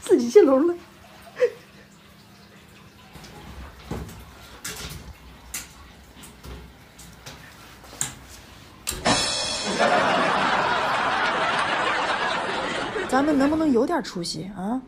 自己进楼了。咱们能不能有点出息啊？